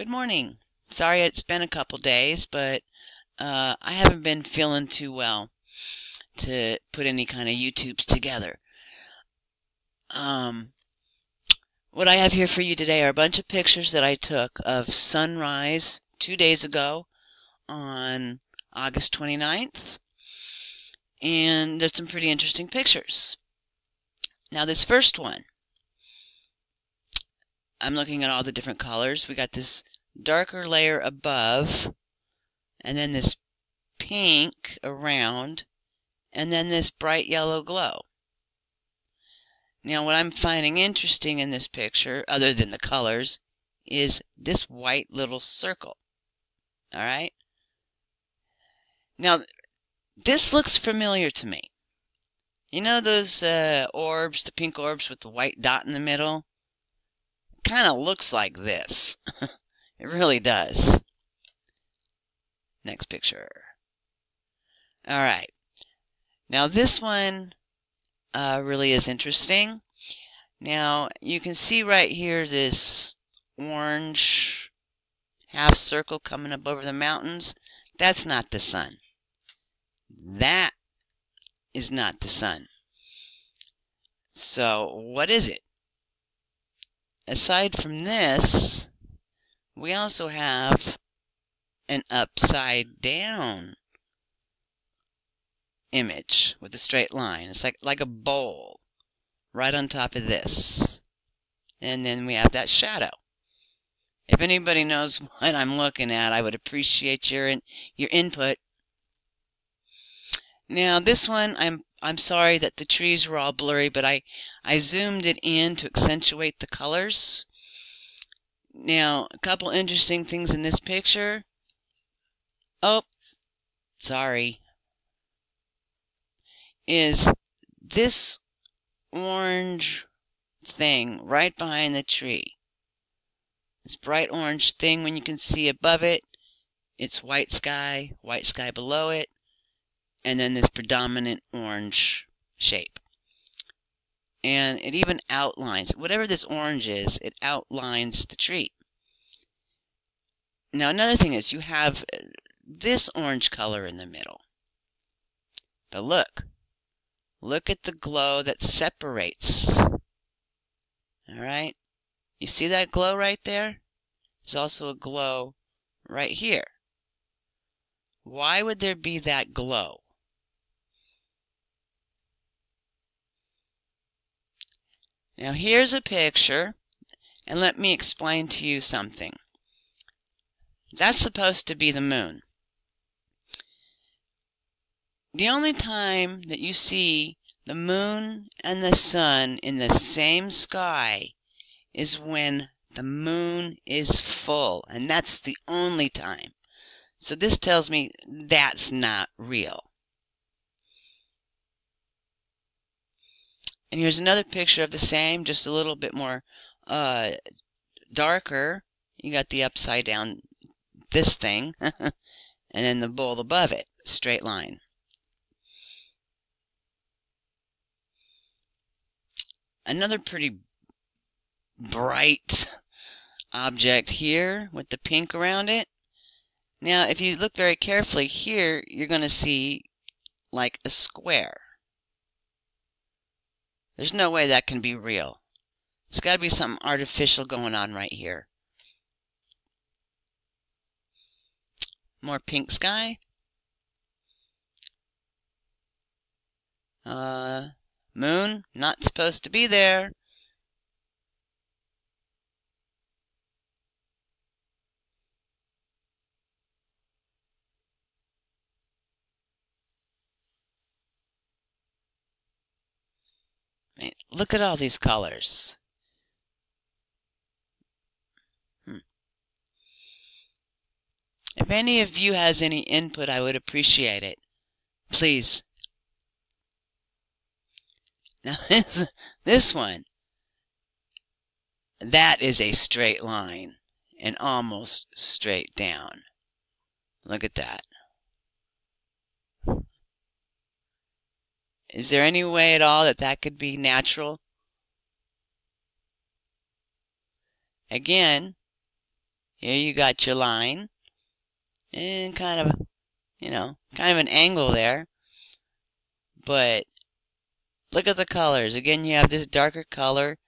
Good morning. Sorry it's been a couple days, but uh, I haven't been feeling too well to put any kind of YouTubes together. Um, what I have here for you today are a bunch of pictures that I took of sunrise two days ago on August 29th. And there's some pretty interesting pictures. Now, this first one, I'm looking at all the different colors. We got this darker layer above, and then this pink around, and then this bright yellow glow. Now, what I'm finding interesting in this picture, other than the colors, is this white little circle. All right? Now, this looks familiar to me. You know those uh, orbs, the pink orbs with the white dot in the middle? Kind of looks like this. it really does. Next picture. All right. Now this one uh, really is interesting. Now you can see right here this orange half circle coming up over the mountains. That's not the sun. That is not the sun. So what is it? Aside from this, we also have an upside down image with a straight line. It's like, like a bowl right on top of this. And then we have that shadow. If anybody knows what I'm looking at, I would appreciate your in, your input. Now this one, I'm I'm sorry that the trees were all blurry, but I I zoomed it in to accentuate the colors. Now a couple interesting things in this picture. Oh, sorry is this orange thing right behind the tree. This bright orange thing when you can see above it, it's white sky, white sky below it, and then this predominant orange shape. And it even outlines, whatever this orange is, it outlines the tree. Now another thing is you have uh, this orange color in the middle. But look, Look at the glow that separates. All right? You see that glow right there? There's also a glow right here. Why would there be that glow? Now here's a picture, and let me explain to you something. That's supposed to be the moon. The only time that you see the moon and the sun in the same sky is when the moon is full, and that's the only time. So this tells me that's not real. And here's another picture of the same, just a little bit more uh, darker. You got the upside down this thing, and then the bowl above it, straight line. Another pretty bright object here with the pink around it. Now, if you look very carefully here, you're going to see like a square. There's no way that can be real. There's got to be something artificial going on right here. More pink sky. Uh, Moon, not supposed to be there. Look at all these colors. Hmm. If any of you has any input, I would appreciate it. Please now this, this one, that is a straight line and almost straight down. Look at that. Is there any way at all that that could be natural? Again, Here you got your line. And kind of, you know, kind of an angle there. But look at the colors. Again, you have this darker color,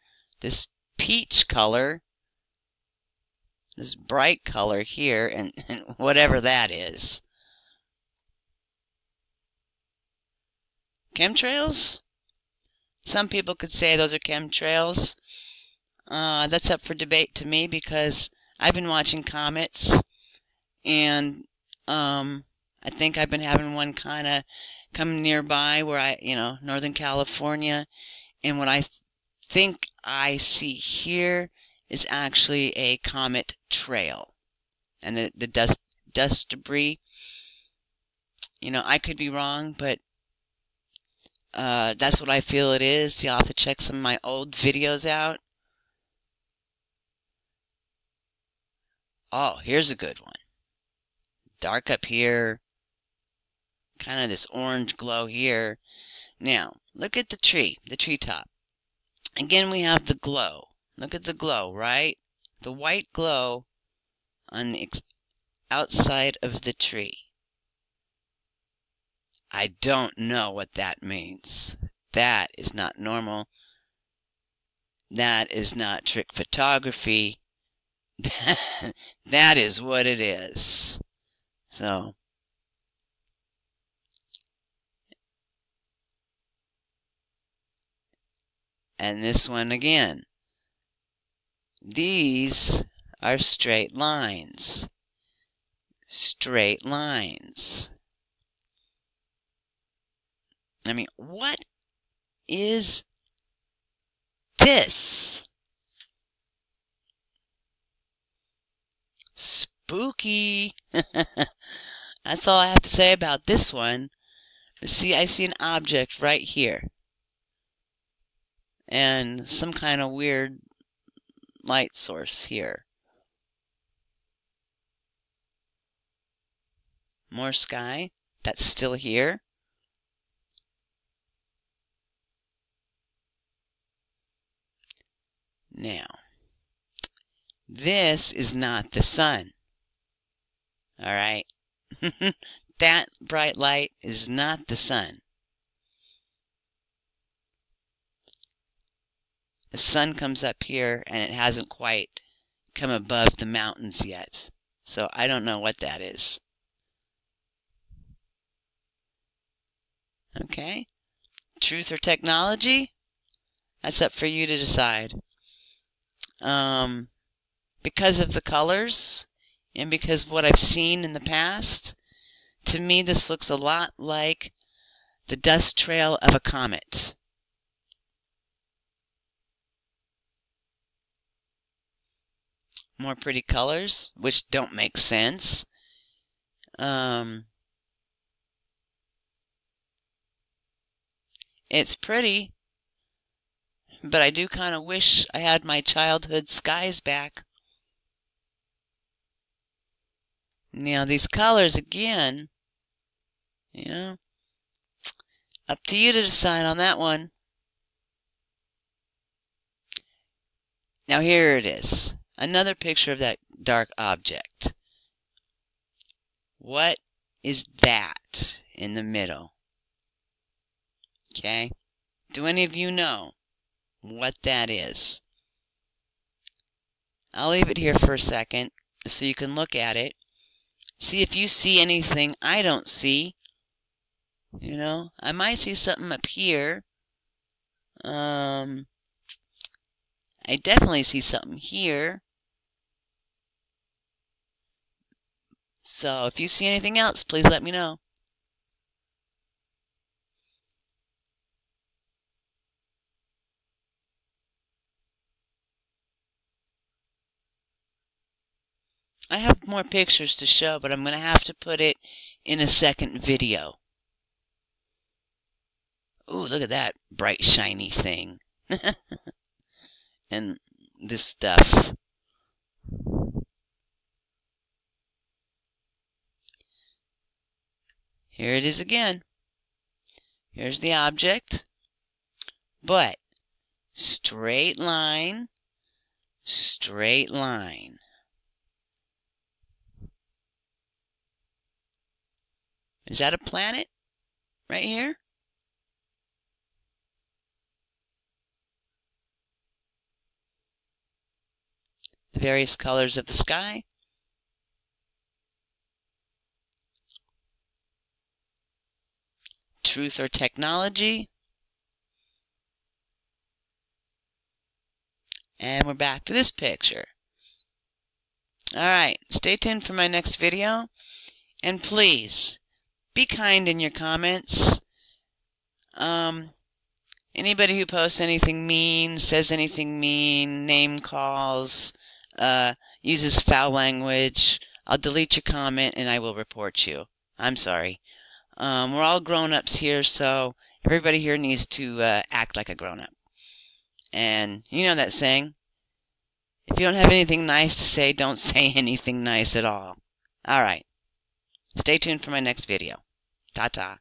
this peach color, this bright color here, and, and whatever that is. Chemtrails? Some people could say those are chemtrails. Uh, that's up for debate to me because I've been watching comets and um, I think I've been having one kind of come nearby where I, you know, Northern California. And what I th think I see here is actually a comet trail. And the, the dust, dust debris, you know, I could be wrong, but uh, that's what I feel it is. You'll have to check some of my old videos out. Oh, here's a good one. Dark up here. Kind of this orange glow here. Now, look at the tree, the treetop. Again, we have the glow. Look at the glow, right? The white glow on the outside of the tree. I don't know what that means. That is not normal. That is not trick photography. that is what it is. So, and this one again. These are straight lines. Straight lines. I mean, what is this? Spooky. That's all I have to say about this one. But see, I see an object right here. And some kind of weird light source here. More sky. That's still here. Now, this is not the sun. All right? that bright light is not the sun. The sun comes up here and it hasn't quite come above the mountains yet. So I don't know what that is. Okay? Truth or technology? That's up for you to decide um, because of the colors and because of what I've seen in the past, to me this looks a lot like the dust trail of a comet. More pretty colors, which don't make sense. Um, it's pretty, but I do kind of wish I had my childhood skies back. Now, these colors, again, you know, up to you to decide on that one. Now, here it is. Another picture of that dark object. What is that in the middle? Okay. Do any of you know? What that is. I'll leave it here for a second so you can look at it. See if you see anything I don't see. You know, I might see something up here. Um, I definitely see something here. So if you see anything else, please let me know. I have more pictures to show, but I'm going to have to put it in a second video. Ooh, look at that bright, shiny thing. and this stuff. Here it is again. Here's the object. But straight line, straight line. Is that a planet? Right here? The various colors of the sky. Truth or technology. And we're back to this picture. Alright, stay tuned for my next video. And please, be kind in your comments. Um, anybody who posts anything mean, says anything mean, name calls, uh, uses foul language, I'll delete your comment and I will report you. I'm sorry. Um, we're all grown-ups here, so everybody here needs to uh, act like a grown-up. And you know that saying, if you don't have anything nice to say, don't say anything nice at all. Alright. Stay tuned for my next video. Ta-ta.